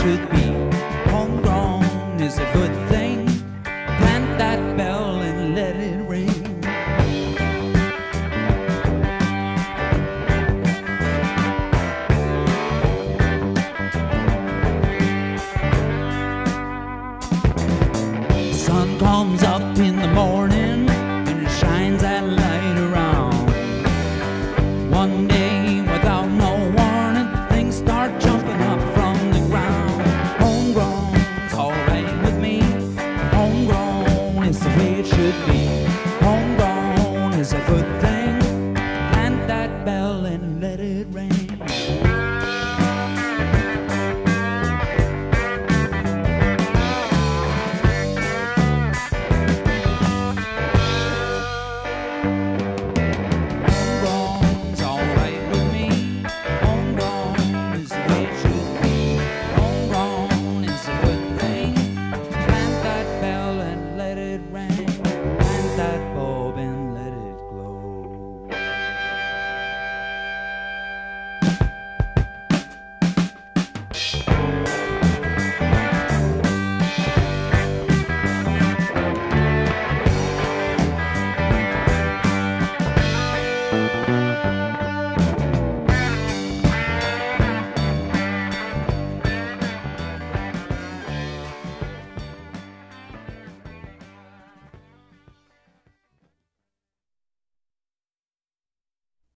should be. Homegrown is a good thing. Plant that bell and let it ring. Sun comes up in the morning would be.